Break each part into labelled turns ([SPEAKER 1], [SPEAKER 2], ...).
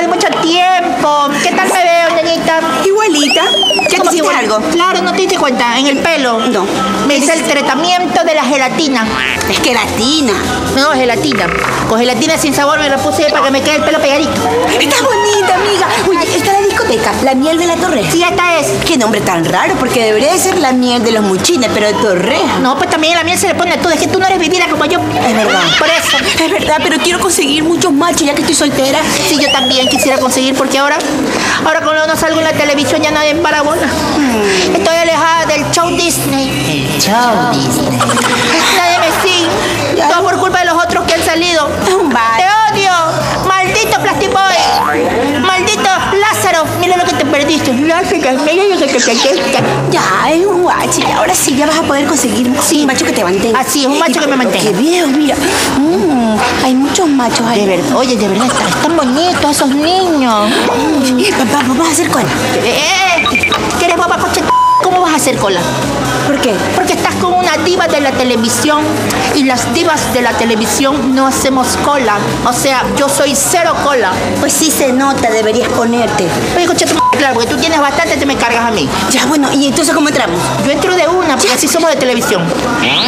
[SPEAKER 1] de mucho tiempo. ¿Qué tal me veo, nenita?
[SPEAKER 2] Igualita. ¿Ya te
[SPEAKER 1] ¿Cómo que
[SPEAKER 2] hiciste algo?
[SPEAKER 1] Claro, no te diste cuenta. En el pelo.
[SPEAKER 2] No.
[SPEAKER 1] Me hice el tratamiento de la gelatina.
[SPEAKER 2] Es queratina.
[SPEAKER 1] No, gelatina. Con gelatina sin sabor me lo puse para que me quede el pelo pegadito.
[SPEAKER 2] Está bonita, amiga. Oye, está la la miel de la torre.
[SPEAKER 1] Sí, esta es.
[SPEAKER 2] Qué nombre tan raro, porque debería de ser la miel de los muchines, pero de torreja.
[SPEAKER 1] No, pues también la miel se le pone a tú. Es que tú no eres vivida como yo.
[SPEAKER 2] Es verdad.
[SPEAKER 1] Por eso.
[SPEAKER 2] Es verdad, pero quiero conseguir muchos machos ya que estoy soltera.
[SPEAKER 1] Sí, yo también quisiera conseguir porque ahora, ahora cuando no salgo en la televisión ya nadie me para bola. Estoy alejada del show Disney. El show Disney. Nadie me sigue. Todo por culpa de los otros perdiste. Lázaro, mira lo que te perdiste.
[SPEAKER 2] Ya, es un guachi. Ahora sí ya vas a poder conseguir un macho que te mantenga.
[SPEAKER 1] Así es, un macho que me mantenga.
[SPEAKER 2] Qué bien, mira. Mm, hay muchos machos ahí.
[SPEAKER 1] De verdad, oye, de verdad, están, están bonitos esos niños.
[SPEAKER 2] Eh, papá, vamos a hacer cola.
[SPEAKER 1] Eh, ¿qué eres guapa, coche? ¿Cómo vas a hacer cola?
[SPEAKER 2] ¿Por qué?
[SPEAKER 1] Porque estás con una diva de la televisión y las divas de la televisión no hacemos cola. O sea, yo soy cero cola.
[SPEAKER 2] Pues sí se nota, deberías ponerte.
[SPEAKER 1] Oye, coche, claro, porque tú tienes bastante, te me cargas a mí.
[SPEAKER 2] Ya, bueno, ¿y entonces cómo entramos?
[SPEAKER 1] Yo entro de una, porque así somos de televisión.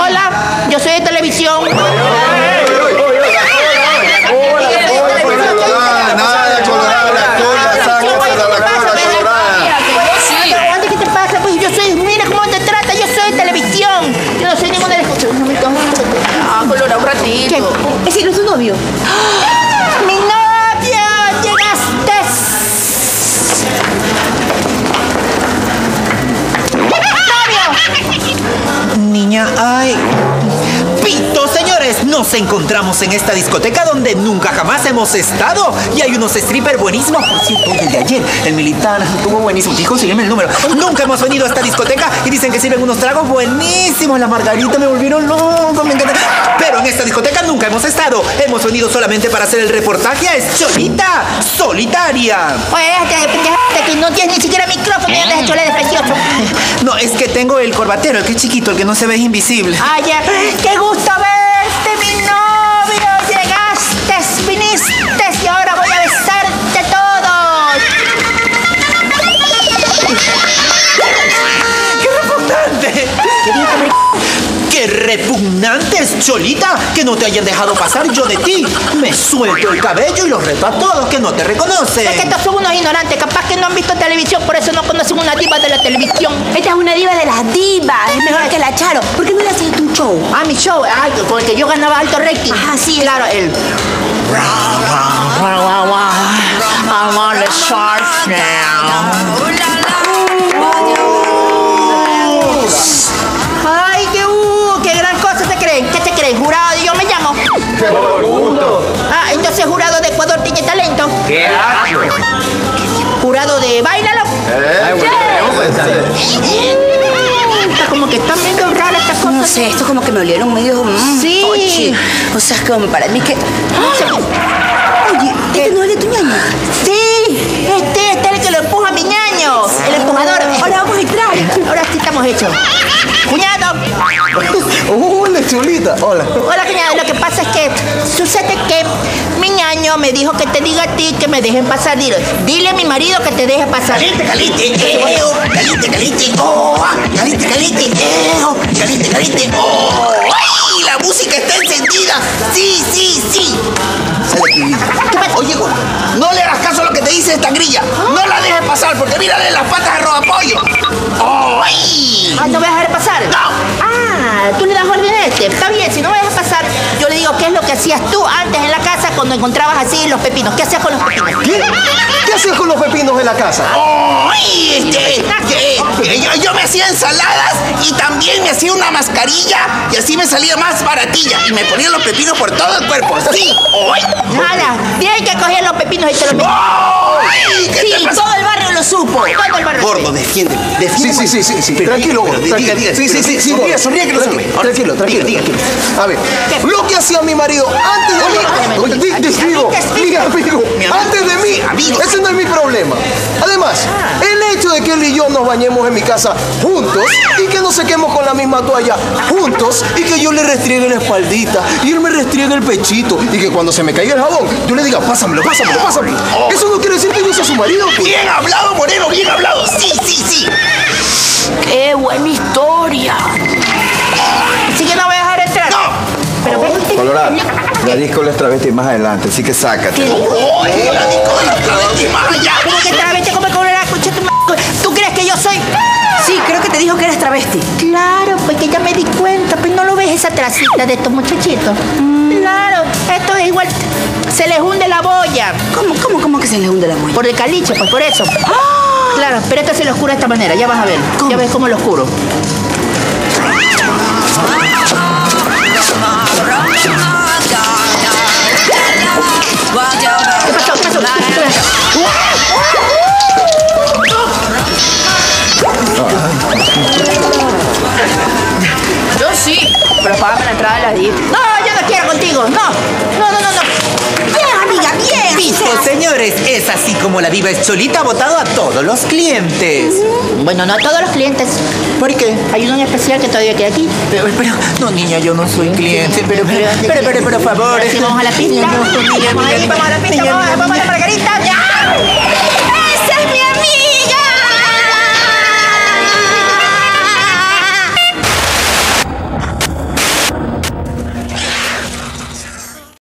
[SPEAKER 1] Hola, yo soy de televisión.
[SPEAKER 3] Nos encontramos en esta discoteca donde nunca jamás hemos estado. Y hay unos strippers buenísimos. Por cierto, el de ayer, el militar, estuvo buenísimo. Dijo, sígueme el número. Nunca hemos venido a esta discoteca y dicen que sirven unos tragos buenísimos. La margarita me volvieron loco, me encanta. Pero en esta discoteca nunca hemos estado. Hemos venido solamente para hacer el reportaje. Es Cholita Solitaria.
[SPEAKER 1] Oye, que no tienes ni siquiera micrófono y andas de chole de precioso.
[SPEAKER 3] No, es que tengo el corbatero, el que es chiquito, el que no se ve es invisible.
[SPEAKER 1] Ay, ya. ¡Qué gusto verte,
[SPEAKER 3] repugnante es, Cholita! Que no te hayan dejado pasar yo de ti. Me suelto el cabello y los reto a todos que no te reconocen.
[SPEAKER 1] Es que estos son unos ignorantes, capaz que no han visto televisión, por eso no conocen una diva de la televisión.
[SPEAKER 2] Esta es una diva de las divas. Es mejor que la Charo. ¿Por qué no le haces tu show?
[SPEAKER 1] Ah, mi show, ay, con el que yo ganaba alto rating.
[SPEAKER 2] Ah, sí,
[SPEAKER 1] claro, el. I'm on the charts Ay, Raras estas
[SPEAKER 2] No sé, esto como que me olieron medio... mm,
[SPEAKER 1] Sí.
[SPEAKER 2] ochi. O sea, como para mí que... Oye, ¿este no es de tu ñaño?
[SPEAKER 1] Sí, este, este es el que lo empuja a mi ñaño, el empujador.
[SPEAKER 2] Ahora vamos a entrar.
[SPEAKER 1] Ahora sí estamos hechos. Cuñado,
[SPEAKER 4] Hola, Cholita. Hola.
[SPEAKER 1] hola cuñado, lo que pasa es que sucede que mi ñaño me dijo que te diga a ti que me dejen pasar. Dile, dile a mi marido que te deje pasar.
[SPEAKER 5] Caliente, caliente, eh, oh, caliente, caliente, oh, caliente, caliente, eh, oh, caliente, caliente, oh, ay, la música está encendida, sí, sí, sí. Oye, no le hagas caso a que te dice esta grilla, no la dejes pasar porque mírale las patas de rodapollo. Oh, ay.
[SPEAKER 1] Ah, ¿no me vas a dejar pasar?
[SPEAKER 5] No.
[SPEAKER 1] Ah, tú le das orden a este. Está bien, si no me dejas pasar, yo le digo qué es lo que hacías tú antes en la casa cuando encontrabas así los pepinos. ¿Qué hacías con los pepinos?
[SPEAKER 4] ¿Qué? ¿Qué hacías con los pepinos en la casa?
[SPEAKER 5] Ay, este, que- que yo, yo me hacía ensaladas y también me hacía una mascarilla y así me salía más baratilla y me ponía los pepinos por todo el cuerpo, sí. Ay,
[SPEAKER 1] Nada, bien que cogían los pepinos y te los metías.
[SPEAKER 5] ay, ¿qué te
[SPEAKER 1] Sí,
[SPEAKER 5] pasa?
[SPEAKER 1] todo el barrio lo supo. Todo el barrio.
[SPEAKER 5] Gordo, defiéndeme,
[SPEAKER 4] Sí,
[SPEAKER 5] defiéndeme.
[SPEAKER 4] sí, sí, sí, sí.
[SPEAKER 5] Pero
[SPEAKER 4] Tranquilo, gordo.
[SPEAKER 5] diga,
[SPEAKER 4] Tranquilo.
[SPEAKER 5] diga,
[SPEAKER 4] Sí, sí, sí, sí.
[SPEAKER 5] Sonríe,
[SPEAKER 4] gordo.
[SPEAKER 5] sonríe que no se
[SPEAKER 4] Tranquilo. Tranquilo,
[SPEAKER 5] Diga,
[SPEAKER 4] tranquilo. A ver, lo que hacía mi marido antes de mí. Digo, mi amigo, antes de mí. Ese no es mi problema. Además, el hecho de que él y yo nos bañemos en mi casa juntos y que nos sequemos con la misma toalla juntos y que yo le restriegue la espaldita y él me restriegue el pechito y que cuando se me caiga el jabón yo le diga, pásamelo, pásamelo, pásamelo. Eso no marido. pues.
[SPEAKER 5] Bien hablado, Moreno, bien hablado. Sí, sí, sí.
[SPEAKER 2] ¡Qué buena historia!
[SPEAKER 1] Así que no voy a dejar entrar. Pero ven.
[SPEAKER 6] Colorado, la disco les travesti más adelante, así que sácate.
[SPEAKER 5] Oye, la disco de la travesti más allá.
[SPEAKER 1] ¿Cómo que travesti tu madre? ¿Tú crees que yo soy?
[SPEAKER 2] Sí, creo que te dijo que eres travesti.
[SPEAKER 1] Claro, pues que ya me di cuenta, pues no ves esa trasita de estos muchachitos. Claro, esto es igual, se les hunde la boya.
[SPEAKER 2] ¿Cómo, cómo, cómo que se le hunde la muela?
[SPEAKER 1] Por el caliche, pues por eso. Claro, pero esto se lo oscura de esta manera, ya vas a ver. Ya ves cómo lo oscuro.
[SPEAKER 2] Sí. Pero págame la entrada de la DIF.
[SPEAKER 1] No, yo no quiero contigo. No, no, no, no. no.
[SPEAKER 2] Bien, amiga, bien.
[SPEAKER 3] Visto, señores, es así como la diva Cholita ha votado a todos los clientes.
[SPEAKER 1] Bueno, no a todos los clientes.
[SPEAKER 3] ¿Por qué?
[SPEAKER 1] Hay uno en especial que todavía queda aquí.
[SPEAKER 3] Pero, pero, no, niña, yo no soy cliente, pero, pero, pero, pero, por favor.
[SPEAKER 1] Vamos a la pista. Vamos ahí,
[SPEAKER 3] niña,
[SPEAKER 1] vamos a la pista, vamos, a la. ¡Ya!